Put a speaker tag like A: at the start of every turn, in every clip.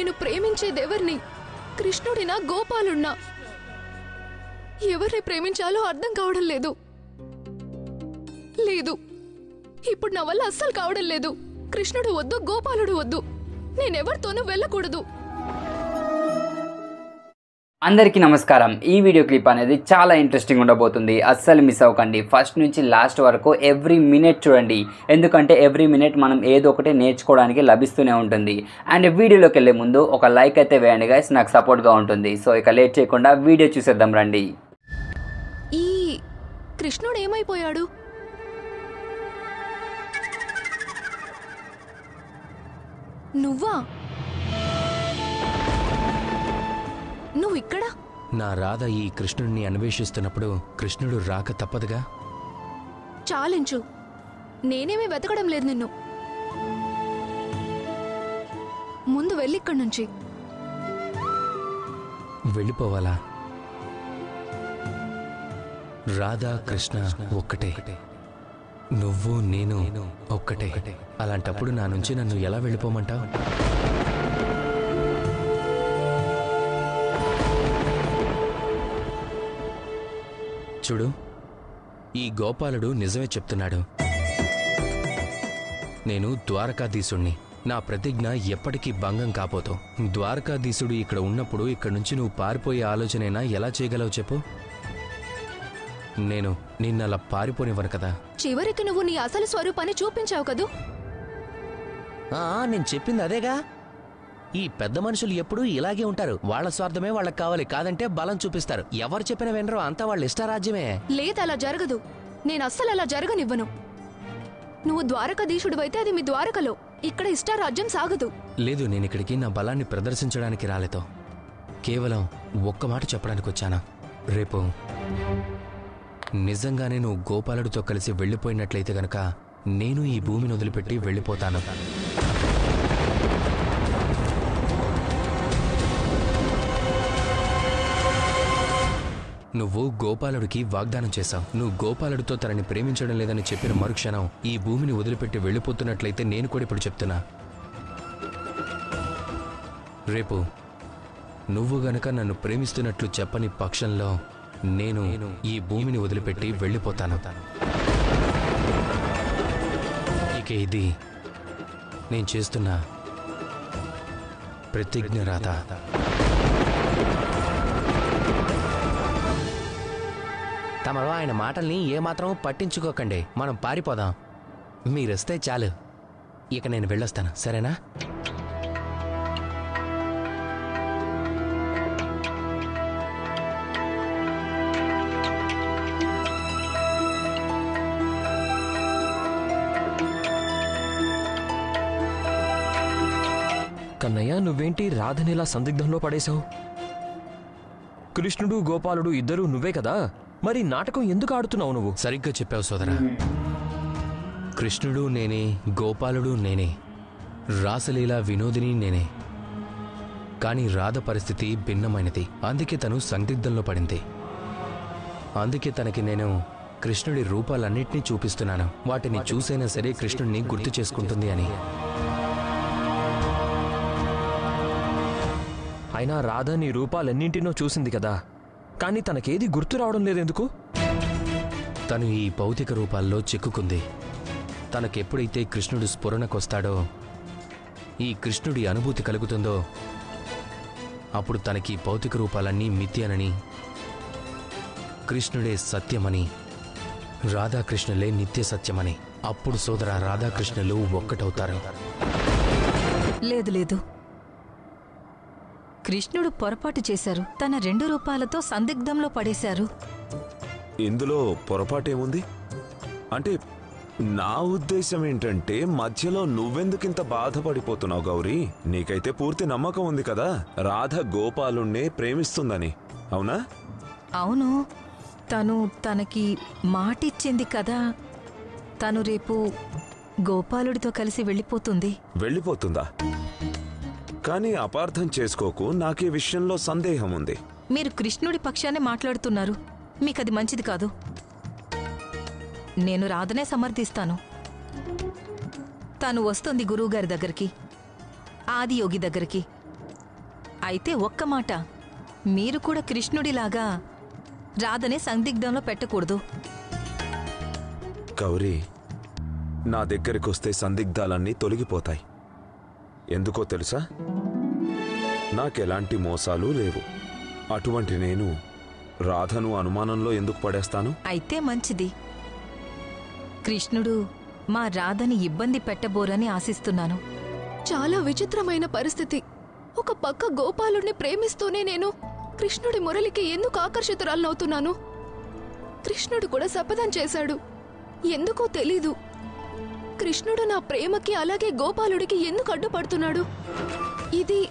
A: నేను ప్రేమించేదెవర్ని? కృష్ణుడినా గోపాలున్నా? ఎవరిని ప్రేమించాలో అర్థం కావడం లేదు. లేదు. ఇప్పుడు నా వల్ల అస్సలు కావడం లేదు. కృష్ణుడు వద్దు గోపాలుడు వద్దు. నేనెవరితోనూ వెళ్ళకూడదు.
B: అందరికీ నమస్కారం. ఈ వీడియో క్లిప్ అనేది చాలా ఇంట్రెస్టింగ్ ఉండబోతుంది. అస్సలు మిస్ అవ్వకండి. ఫస్ట్ నుంచి లాస్ట్ వరకు ఎవ్రీ మినిట్ చూడండి. ఎందుకంటే ఎవ్రీ మినిట్ మనం ఏదో ఒకటి నేర్చుకోవడానికి లభిస్తూనే ఉంటుంది. అండ్ వీడియోలోకి వెళ్ళే ముందు ఒక లైక్ అయితే వేయండి గైస్ నాకు సపోర్ట్గా ఉంటుంది. సో ఇక లేట్ చేయకుండా వీడియో చూసేద్దాం రండి.
A: ఈ కృష్ణుడు ఏమైపోయాడు? నువ్వా? నువ్వు ఇక్కడ
C: నా రాధ ఈ కృష్ణుడిని అన్వేషిస్తున్నప్పుడు కృష్ణుడు రాక తప్పదుగా?
A: చాలించు. నేనేమీ వెతకడం లేదు నిన్ను. ముందు వెళ్ళిక్కడి నుంచి.
C: వెళ్ళిపోవాలా? రాధా కృష్ణ ఒక్కటే. నువ్వు నేను ఒక్కటే. అలాంటప్పుడు నా నుంచి నన్ను ఎలా వెళ్ళిపోమంటావు? చూడు ఈ గోపాలుడు నిజమే చెప్తున్నాడు. నేను ద్వారకాధీశుణ్ణి. నా ప్రతిజ్ఞ ఎప్పటికీ భంగం కాపోతావు ద్వారకాధీశుడు ఇక్కడ ఉన్నప్పుడు ఇక్కడ నుంచి నువ్వు పారిపోయే ఆలోచనైనా ఎలా చేయగలవు చెప్పు? నేను నిన్నలా పారిపోనివ్వను కదా.
A: చివరికి నువ్వు నీ అసలు స్వరూపాన్ని చూపించావు కదూ?
D: నేను చెప్పింది అదేగా. ఈ పెద్ద మనుషులు ఎప్పుడూ ఇలాగే ఉంటారు. వాళ్ళ స్వార్థమే వాళ్ళకి కావాలి. కాదంటే బలం చూపిస్తారు. ఎవరు చెప్పిన వినరో. అంతా వాళ్ళ ఇష్టారాజ్యమే.
A: లేదు అలా జరగదు. నేను అస్సలు అలా జరగనివ్వను. నువ్వు ద్వారకాధీశుడివైతే అది మీ ద్వారకలో. ఇక్కడ ఇష్టారాజ్యం సాగదు.
C: లేదు నేను ఇక్కడికి నా బలాన్ని ప్రదర్శించడానికి రాలేతో. కేవలం ఒక్క మాట చెప్పడానికి వచ్చానా? రేపు నిజంగానే నువ్వు గోపాలుడితో కలిసి వెళ్ళిపోయినట్లయితే గనక నేను ఈ భూమిని వదిలిపెట్టి వెళ్ళిపోతాను. నువ్వు గోపాలుడికి వాగ్దానం చేశావు. నువ్వు గోపాలుడితో తనని ప్రేమించడం లేదని చెప్పిన మరుక్షణం ఈ భూమిని వదిలిపెట్టి వెళ్ళిపోతున్నట్లయితే నేను కూడా ఇప్పుడు చెప్తున్నా. రేపు నువ్వు గనక నన్ను ప్రేమిస్తున్నట్లు చెప్పని పక్షంలో నేను ఈ భూమిని వదిలిపెట్టి వెళ్ళిపోతాను. ఇక ఇది నేను చేస్తున్న ప్రతిజ్ఞ రాత
D: తమరు ఆయన మాటల్ని ఏమాత్రం పట్టించుకోకండి. మనం పారిపోదాం. మీరొస్తే చాలు. ఇక నేను వెళ్ళొస్తాను. సరేనా?
E: కన్నయ్య నువ్వేంటి రాధనిలా సందిగ్ధంలో పడేశావు? కృష్ణుడు గోపాలుడు ఇద్దరూ నువ్వే కదా? మరి నాటకం ఎందుకు ఆడుతున్నావు నువ్వు?
C: సరిగ్గా చెప్పావు సోదరా. కృష్ణుడు నేనే గోపాలుడు నేనే రాసలీల వినోదిని నేనే. కానీ రాధ పరిస్థితి భిన్నమైనది. అందుకే తను సందిగ్ధంలో పడింది. అందుకే తనకి నేను కృష్ణుడి రూపాలన్నింటినీ చూపిస్తున్నాను. వాటిని చూసైనా సరే కృష్ణుడిని గుర్తు చేసుకుంటుంది అని.
E: అయినా రాధ నీ రూపాలెన్నింటినో చూసింది కదా. కానీ తనకేది గుర్తు రావడం లేదెందుకు
C: తను ఈ భౌతిక రూపాల్లో చిక్కుకుంది. తనకెప్పుడైతే కృష్ణుడు స్ఫురణకొస్తాడో ఈ కృష్ణుడి అనుభూతి కలుగుతుందో అప్పుడు తనకి భౌతిక రూపాలన్నీ మిథ్యనని కృష్ణుడే సత్యమని రాధాకృష్ణులే నిత్య సత్యమని. అప్పుడు సోదర రాధాకృష్ణులు ఒక్కటవుతారు.
F: లేదు లేదు. కృష్ణుడు పొరపాటు చేశారు. తన రెండు రూపాలతో సందిగ్ధంలో పడేశారు.
G: ఇందులో పొరపాటేముంది? అంటే నా ఉద్దేశం ఏంటంటే మధ్యలో నువ్వెందుకింత బాధపడిపోతున్నావు గౌరీ? నీకైతే పూర్తి నమ్మకం ఉంది కదా. రాధ గోపాలుణ్ణే ప్రేమిస్తుందని. అవునా?
F: అవును. తను తనకి మాటిచ్చింది కదా. తను రేపు గోపాలుడితో కలిసి వెళ్ళిపోతుంది.
G: వెళ్ళిపోతుందా? కానీ అపార్థం చేసుకోకు నాకీ విషయంలో సందేహం ఉంది
F: మీరు కృష్ణుడి పక్షానే మాట్లాడుతున్నారు. మీకది మంచిది కాదు. నేను రాధనే సమర్థిస్తాను. తాను వస్తుంది గురువుగారి దగ్గరికి ఆదియోగి దగ్గరికి. అయితే ఒక్క మాట మీరు కూడా కృష్ణుడిలాగా రాధనే సందిగ్ధంలో పెట్టకూడదు.
G: గౌరీ నా దగ్గరికొస్తే సందిగ్ధాలన్నీ తొలగిపోతాయి. ఎందుకో తెలుసా? నాకెలాంటి మోసాలు లేవు. అటువంటి నేను రాధను అనుమానంలో ఎందుకు పడేస్తాను?
F: అయితే మంచిది. కృష్ణుడు మా రాధని ఇబ్బంది పెట్టబోరని ఆశిస్తున్నాను.
A: చాలా విచిత్రమైన పరిస్థితి. ఒక పక్క గోపాలుణ్ణి ప్రేమిస్తూనే నేను కృష్ణుడి మురళికి ఎందుకు ఆకర్షితురాలనవుతున్నాను? కృష్ణుడు కూడా శపథం చేశాడు. ఎందుకో తెలీదు. కృష్ణుడు నా ప్రేమకి అలాగే గోపాలుడికి ఎందుకు అడ్డుపడుతున్నాడు? ఇది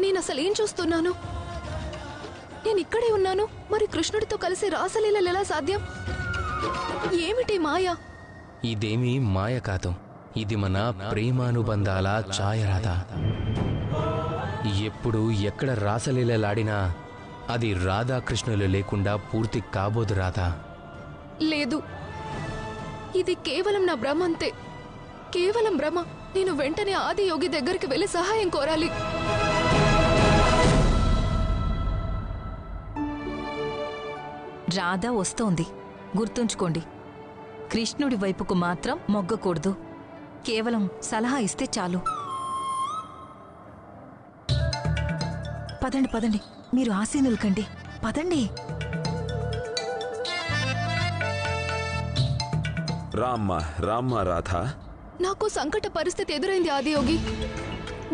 A: నేను అసలు ఏం చూస్తున్నాను? నేను ఇక్కడే ఉన్నాను మరి కృష్ణుడితో కలిసి రాసలీలలు ఎలా సాధ్యం? ఏమిటి మాయ?
C: ఇదేమీ మాయ కాదు. ఇది మన ప్రేమానుబంధాల ఛాయరాత. ఎప్పుడు ఎక్కడ రాసలీలలాడినా అది రాధాకృష్ణులు లేకుండా పూర్తి కాబోదు రాధా.
A: లేదు. ఇది కేవలం నా భ్రమ అంతే. కేవలం భ్రమ. నేను వెంటనే ఆది యోగి దగ్గరికి వెళ్ళి సహాయం కోరాలి.
F: రాధ వస్తోంది. గుర్తుంచుకోండి. కృష్ణుడి వైపుకు మాత్రం మొగ్గకూడదు. కేవలం సలహా ఇస్తే చాలు. పదండి పదండి. మీరు ఆసీనులు కండి. పదండి.
G: రామ్మ రామ్మ రాధ.
A: నాకు సంకట పరిస్థితి ఎదురైంది ఆదియోగి.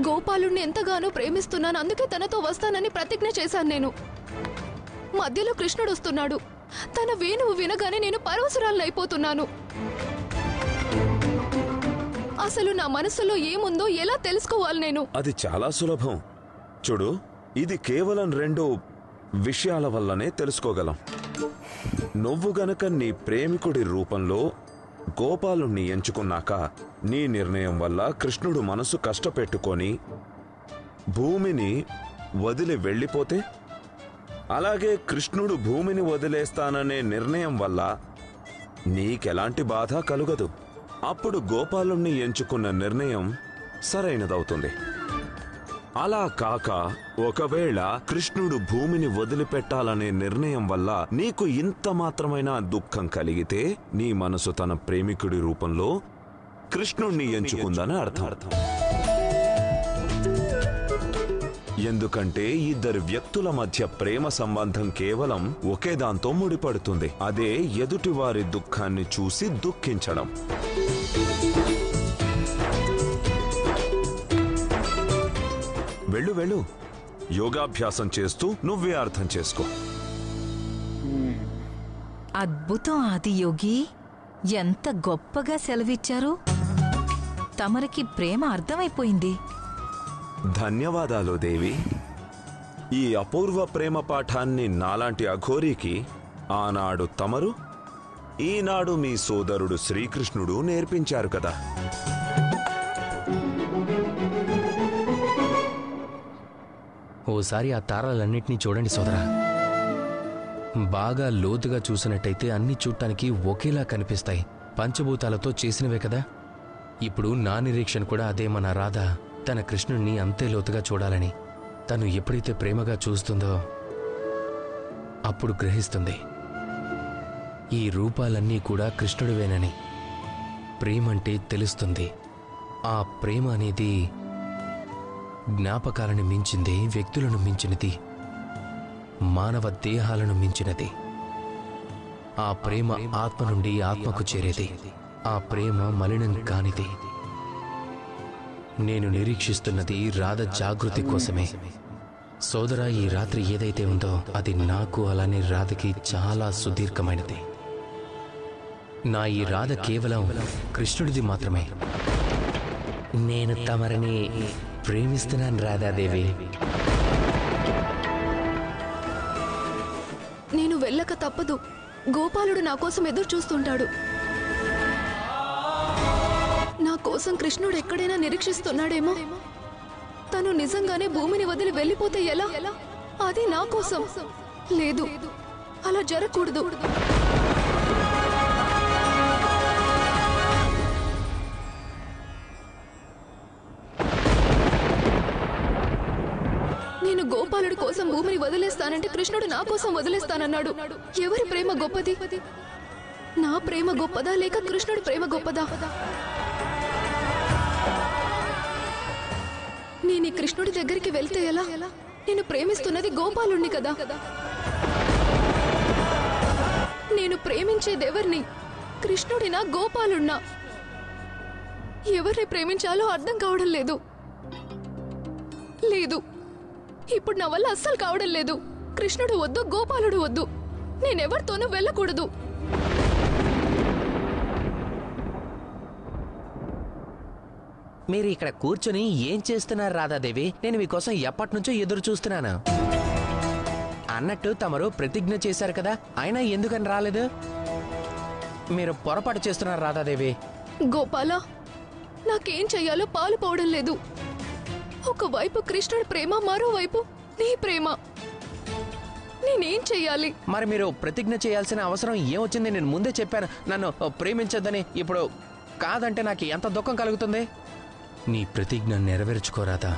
A: గోపాలుణ్ణి ఎంతగానో ప్రేమిస్తున్నాను అందుకే తనతో వస్తానని ప్రతిజ్ఞ చేశాను నేను. మధ్యలో కృష్ణుడు వస్తున్నాడు. తన వేణువు వినగానే నేను పరవశురాలనైపోతున్నాను అసలు నా మనసులో ఏముందో ఎలా తెలుసుకోవాలి నేను?
G: అది చాలా సులభం. చూడు ఇది కేవలం రెండు విషయాల వల్లనే తెలుసుకోగలం. నువ్వు గనక నీ ప్రేమికుడి రూపంలో గోపాలుణ్ణి ఎంచుకున్నాక నీ నిర్ణయం వల్ల కృష్ణుడు మనసు కష్టపెట్టుకొని భూమిని వదిలి వెళ్ళిపోతే? అలాగే కృష్ణుడు భూమిని వదిలేస్తాననే నిర్ణయం వల్ల నీకెలాంటి బాధ కలుగదు. అప్పుడు గోపాలుణ్ణి ఎంచుకున్న నిర్ణయం సరైనదవుతుంది. అలా కాక ఒకవేళ కృష్ణుడు భూమిని వదిలిపెట్టాలనే నిర్ణయం వల్ల నీకు ఇంత మాత్రమైన దుఃఖం కలిగితే నీ మనసు తన ప్రేమికుడి రూపంలో కృష్ణుణ్ణి ఎంచుకుందని అర్థం. ఎందుకంటే ఇద్దరు వ్యక్తుల మధ్య ప్రేమ సంబంధం కేవలం ఒకే దాంతో ముడిపడుతుంది. అదే ఎదుటివారి దుఃఖాన్ని చూసి దుఃఖించడం. వెళ్ళు వెళ్ళు. యోగాభ్యాసం చేస్తూ నువ్వే అర్థం చేసుకో.
F: అద్భుతం ఆది యోగి. ఎంత గొప్పగా సెలవిచ్చారు. తమరికి ప్రేమ అర్థమైపోయింది.
G: ధన్యవాదాలు దేవి. ఈ అపూర్వ ప్రేమ పాఠాన్ని నాలాంటి అఘోరికి ఆనాడు తమరు ఈనాడు మీ సోదరుడు శ్రీకృష్ణుడు నేర్పించారు కదా.
C: ఓసారి ఆ తారాలన్నింటినీ చూడండి సోదరా. బాగా లోతుగా చూసినట్టయితే అన్ని చూడటానికి ఒకేలా కనిపిస్తాయి. పంచభూతాలతో చేసినవే కదా. ఇప్పుడు నా నిరీక్షణ కూడా అదే మన రాధ. తన కృష్ణుణ్ణి అంతే లోతుగా చూడాలని. తను ఎప్పుడైతే ప్రేమగా చూస్తుందో అప్పుడు గ్రహిస్తుంది. ఈ రూపాలన్నీ కూడా కృష్ణుడివేనని. ప్రేమంటే తెలుస్తుంది. ఆ ప్రేమ అనేది జ్ఞాపకాలను మించింది వ్యక్తులను మించినది మానవ దేహాలను మించినది. ఆ ప్రేమ ఆత్మ నుండి ఆత్మకు చేరేది ఆ ప్రేమ మలినం కానిది. నేను నిరీక్షిస్తున్నది రాధ జాగృతి కోసమే. సోదరా ఈ రాత్రి ఏదైతే ఉందో అది నాకు అలానే రాధకి చాలా సుదీర్ఘమైనది. నా ఈ రాధ కేవలం కృష్ణుడిది మాత్రమే. నేను తమరిని ప్రేమిస్తున్నాను రాధాదేవి.
A: నేను వెళ్ళక తప్పదు. గోపాలుడు నా కోసం ఎదురు చూస్తుంటాడు. నా కోసం కృష్ణుడు ఎక్కడైనా నిరీక్షిస్తున్నాడేమో. తను నిజంగానే భూమిని వదిలి వెళ్ళిపోతే ఎలా? అది నా కోసం. లేదు. అలా జరగకూడదు. బాలుడి కోసం భూమిని వదిలేస్తానంటే కృష్ణుడు నా కోసం వదిలేస్తానన్నాడు. ఎవరి ప్రేమ గొప్పది? నా ప్రేమ గొప్పదా లేక కృష్ణుడి ప్రేమ గొప్పదా? నేను ఈ కృష్ణుడి దగ్గరికి వెళ్తే ఎలా? నేను ప్రేమిస్తున్నది గోపాలుణ్ణి కదా. నేను ప్రేమించేదెవర్ని కృష్ణుడినా గోపాలున్నా ఎవరిని ప్రేమించాలో అర్థం కావడం లేదు. లేదు. ఇప్పుడు నా వల్ల అస్సలు కావడం లేదు. కృష్ణుడు వద్దు గోపాలుడు వద్దు. నేనెవరితోనూ వెళ్ళకూడదు.
D: మీరు ఇక్కడ కూర్చొని ఏం చేస్తున్నారు రాధాదేవి? నేను మీకోసం ఎప్పటి నుంచో ఎదురు చూస్తున్నాను అన్నట్టు తమరు ప్రతిజ్ఞ చేశారు కదా? అయినా ఎందుకని రాలేదు? మీరు పొరపాటు చేస్తున్నారు రాధాదేవి.
A: గోపాల నాకేం చెయ్యాలో పాలు పోవడం లేదు. ఒకవైపు కృష్ణుడి ప్రేమ మరోవైపు నీ ప్రేమ. నేనేం చెయ్యాలి?
D: మరి మీరు ప్రతిజ్ఞ చేయాల్సిన అవసరం ఏమొచ్చింది? నేను ముందే చెప్పాను. నన్ను ప్రేమించొద్దని ఇప్పుడు కాదంటే నాకు ఎంత దుఃఖం కలుగుతుంది?
C: నీ ప్రతిజ్ఞ నెరవేర్చుకోరాదా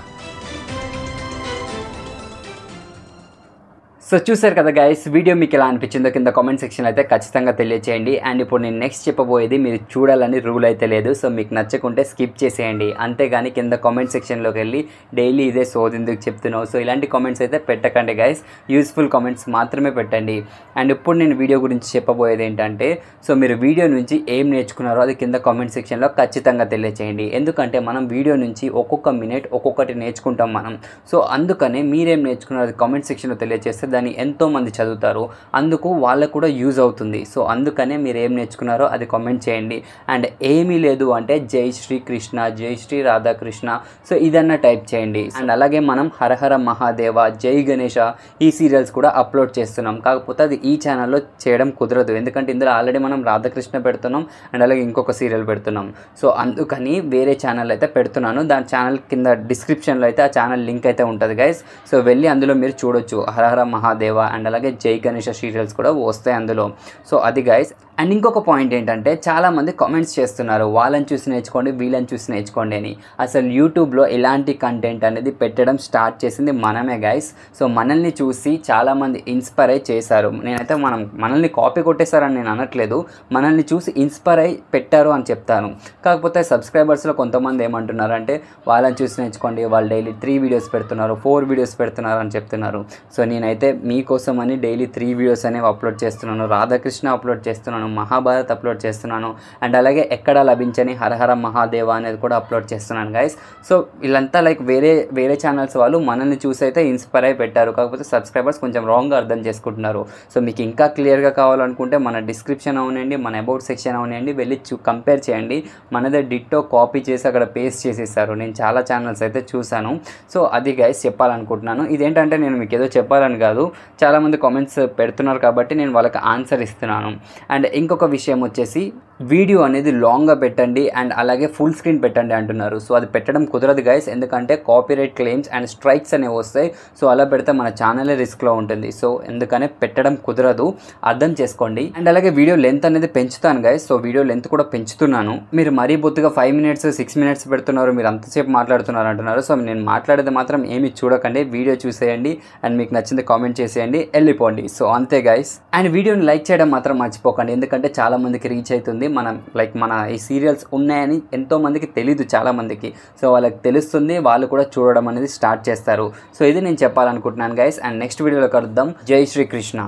B: సో చూసారు కదా గైస్ వీడియో మీకు ఎలా అనిపించిందో కింద కామెంట్ సెక్షన్ అయితే ఖచ్చితంగా తెలియచేయండి. అండ్ ఇప్పుడు నేను నెక్స్ట్ చెప్పబోయేది మీరు చూడాలని రూల్ అయితే లేదు. సో మీకు నచ్చకుంటే స్కిప్ చేసేయండి. అంతేగాని కింద కామెంట్ సెక్షన్లోకి వెళ్ళి డైలీ ఇదే సోది ఎందుకు చెప్తున్నావు? సో ఇలాంటి కామెంట్స్ అయితే పెట్టకండి గైస్ యూస్ఫుల్ కామెంట్స్ మాత్రమే పెట్టండి. అండ్ ఇప్పుడు నేను వీడియో గురించి చెప్పబోయేది ఏంటంటే సో మీరు వీడియో నుంచి ఏం నేర్చుకున్నారో అది కింద కామెంట్ సెక్షన్లో ఖచ్చితంగా తెలియచేయండి. ఎందుకంటే మనం వీడియో నుంచి ఒక్కొక్క మినిట్ ఒక్కొక్కటి నేర్చుకుంటాం మనం. సో అందుకనే మీరేం నేర్చుకున్నారో అది కామెంట్ సెక్షన్లో తెలియజేస్తే దాన్ని ఎంతోమంది చదువుతారు. అందుకు వాళ్ళకు కూడా యూజ్ అవుతుంది. సో అందుకనే మీరు ఏం నేర్చుకున్నారో అది కామెంట్ చేయండి. అండ్ ఏమీ లేదు అంటే జై శ్రీ కృష్ణ జై శ్రీ రాధాకృష్ణ. సో ఇదన్న టైప్ చేయండి. అండ్ అలాగే మనం హరహర మహాదేవ జై గణేష ఈ సీరియల్స్ కూడా అప్లోడ్ చేస్తున్నాం. కాకపోతే అది ఈ ఛానల్లో చేయడం కుదరదు. ఎందుకంటే ఇందులో ఆల్రెడీ మనం రాధాకృష్ణ పెడుతున్నాం. అండ్ అలాగే ఇంకొక సీరియల్ పెడుతున్నాం. సో అందుకని వేరే ఛానల్ అయితే పెడుతున్నాను. దాని ఛానల్ కింద డిస్క్రిప్షన్లో అయితే ఆ ఛానల్ లింక్ అయితే ఉంటుంది గైస్ సో వెళ్ళి అందులో మీరు చూడొచ్చు. హరహర మహా మహాదేవ అండ్ అలాగే జై గణేష సీరియల్స్ కూడా వస్తాయి అందులో. సో అది గైస్ అండ్ ఇంకొక పాయింట్ ఏంటంటే చాలామంది కామెంట్స్ చేస్తున్నారు వాళ్ళని చూసి నేర్చుకోండి వీళ్ళని చూసి నేర్చుకోండి అని. అసలు యూట్యూబ్లో ఎలాంటి కంటెంట్ అనేది పెట్టడం స్టార్ట్ చేసింది మనమే గైస్ సో మనల్ని చూసి చాలామంది ఇన్స్పైర్ అయి చేశారు. నేనైతే మనం మనల్ని కాపీ కొట్టేశారని నేను అనట్లేదు. మనల్ని చూసి ఇన్స్పైర్ అయి పెట్టారు అని చెప్తాను. కాకపోతే సబ్స్క్రైబర్స్లో కొంతమంది ఏమంటున్నారు అంటే వాళ్ళని చూసి నేర్చుకోండి వాళ్ళు డైలీ త్రీ వీడియోస్ పెడుతున్నారు ఫోర్ వీడియోస్ పెడుతున్నారు అని చెప్తున్నారు. సో నేనైతే మీకోసం అని డైలీ త్రీ వీడియోస్ అనేవి అప్లోడ్ చేస్తున్నాను. రాధాకృష్ణ అప్లోడ్ చేస్తున్నాను. మహాభారత్ అప్లోడ్ చేస్తున్నాను అండ్ అలాగే ఎక్కడ లభించని హరహర మహాదేవ అనేది కూడా అప్లోడ్ చేస్తున్నాను గైస్ సో వీళ్ళంతా లైక్ వేరే వేరే ఛానల్స్ వాళ్ళు మనల్ని చూసి అయితే ఇన్స్పైర్ అయి పెట్టారు. కాకపోతే సబ్స్క్రైబర్స్ కొంచెం రాంగ్గా అర్థం చేసుకుంటున్నారు. సో మీకు ఇంకా క్లియర్గా కావాలనుకుంటే మన డిస్క్రిప్షన్ అవునండి మన అబౌట్ సెక్షన్ అవునండి వెళ్ళి చూ కంపేర్ చేయండి. మనదే డిట్టో కాపీ చేసి అక్కడ పేస్ట్ చేసేసారు. నేను చాలా ఛానల్స్ అయితే చూశాను. సో అది గైస్ చెప్పాలనుకుంటున్నాను. ఇదేంటంటే నేను మీకు ఏదో చెప్పాలని కాదు. చాలామంది కామెంట్స్ పెడుతున్నారు కాబట్టి నేను వాళ్ళకి ఆన్సర్ ఇస్తున్నాను. అండ్ ఇంకొక విషయం వచ్చేసి వీడియో అనేది లాంగ్గా పెట్టండి అండ్ అలాగే ఫుల్ స్క్రీన్ పెట్టండి అంటున్నారు. సో అది పెట్టడం కుదరదు గైస్ ఎందుకంటే కాపీరైట్ క్లెయిమ్స్ అండ్ స్ట్రైక్స్ అనేవి వస్తాయి. సో అలా పెడితే మన ఛానలే రిస్క్లో ఉంటుంది. సో ఎందుకనే పెట్టడం కుదరదు. అర్థం చేసుకోండి. అండ్ అలాగే వీడియో లెంత్ అనేది పెంచుతాను గైస్ సో వీడియో లెంత్ కూడా పెంచుతున్నాను. మీరు మరీ బొత్తుగా ఫైవ్ మినిట్స్ సిక్స్ మినిట్స్ పెడుతున్నారు. మీరు అంతసేపు మాట్లాడుతున్నారు అంటున్నారు. సో నేను మాట్లాడేది మాత్రం ఏమి చూడకండి. వీడియో చూసేయండి. అండ్ మీకు నచ్చింది కామెంట్ చేసేయండి. వెళ్ళిపోండి. సో అంతే గైస్ అండ్ వీడియోని లైక్ చేయడం మాత్రం మర్చిపోకండి. ఎందుకంటే చాలామందికి రీచ్ అవుతుంది. మనం లైక్ మన ఈ సీరియల్స్ ఉన్నాయని ఎంతోమందికి తెలీదు చాలామందికి సో వాళ్ళకి తెలుస్తుంది. వాళ్ళు కూడా చూడడం అనేది స్టార్ట్ చేస్తారు. సో ఇది నేను చెప్పాలనుకుంటున్నాను గైస్ అండ్ నెక్స్ట్ వీడియోలో కలుద్దాం. జై శ్రీకృష్ణ